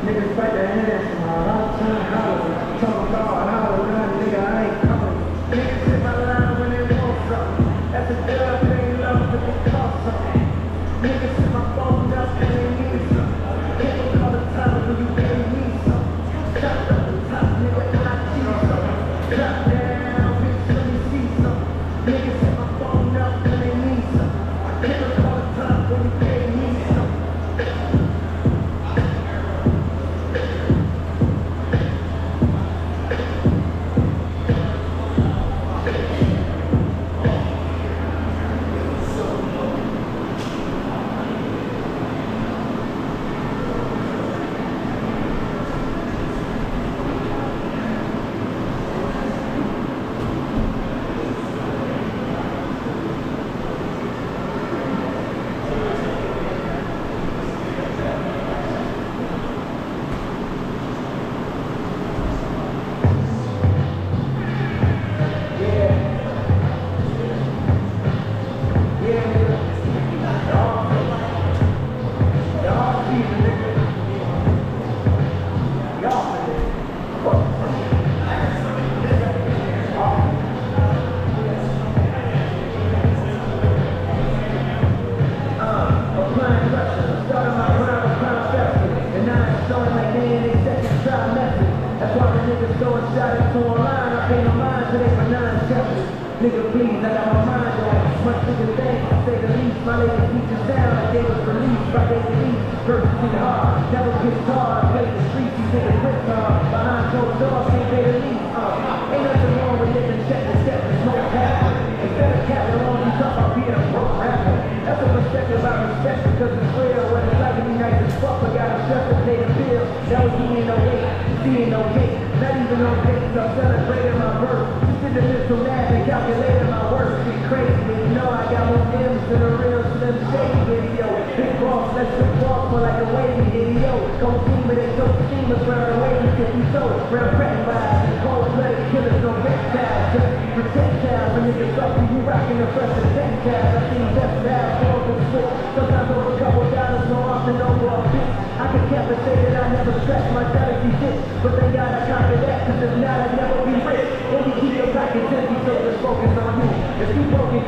Niggas fight their hands from my long time holler. Talk about holler, run, nigga, I ain't coming. Niggas hit my line when they want something. That's a girl, they love if it costs something. Niggas hit my phone up and they need something. People call the time when you really need something. Shot up the top, nigga, I cheat something. Drop down, bitch, let me see something. Niggas hit my phone up and they need something. That's why the niggas throwing shots to online. I pay no mind to they for nine chapters. Nigga, please, I got my mind on much the things, to say the least. My lady teaches down, I gave us release by they release. Versus get hard, never get hard. No so I'm celebrating my birth. Just in the mental math and calculating my worth. Shit crazy, you know I got more M's than a real Slim Shady video. Big boss, let's just walk for like a wavy video. Go team with it, go team us round the way we get we so. Round crack vibes, and cold blooded killers, no reptiles. Just projectiles, when niggas up to you rocking the fresh and textiles. I seen best now, more than sport. Sometimes over a couple dollars, more often over a bitch. I can and say that I never stretch my shit. But they gotta copy that, cause if not, I'd never be rich. Only keep your pockets empty, so just focus on you. If you broken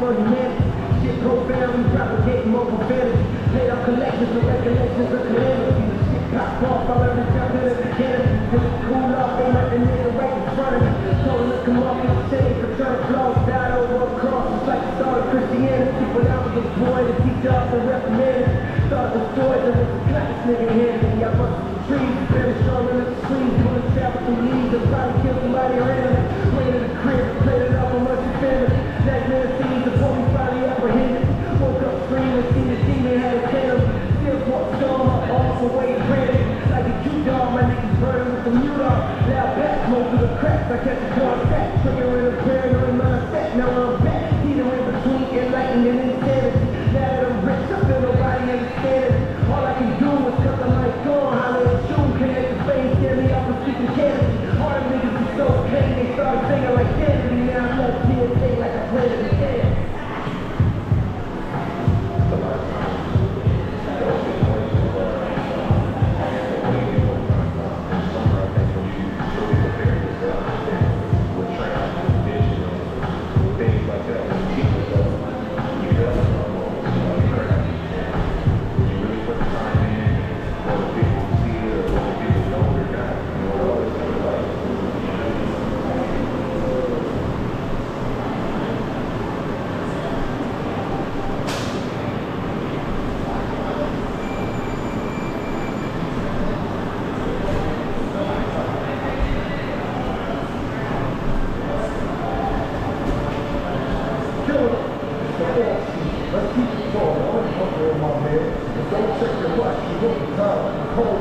for humanity. Shit profound, we propagate more profanity. Paid off collections and recollections of calamity. The shit pop off, I learned to jump in the. Till it cool off, ain't nothing nigga right in front of me. Told him to come off his chain, for turn clothes, died over a cross. It's like the start of Christianity. When I was a boy, the teacher of the reprimanded. Started the stories of this class nigga handed me. I busted some trees, very strong in the trees. Pulling travel through leaves, and probably killed somebody or cracks, I catch a contact, triggering a paranoid mindset. Now I'm back, either in between enlightenment and insanity. Now that I'm rich, I feel nobody understands. All I can do is cut the lights on, holler at you, connect the face, get me off the speaking canopy. All don't check your watch. You look time. Cold.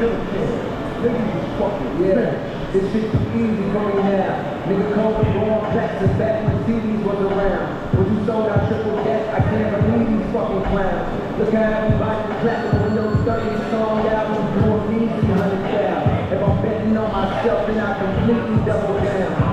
Kill can. Niggas is fucking Yeah, this shit too easy for me now. Nigga called me going platinum back when CDs was around. When you sold out triple gas, I can't believe these fucking clowns. Look how everybody clapping when those 30 song albums doing me 300 If I'm betting on myself, then I completely double down.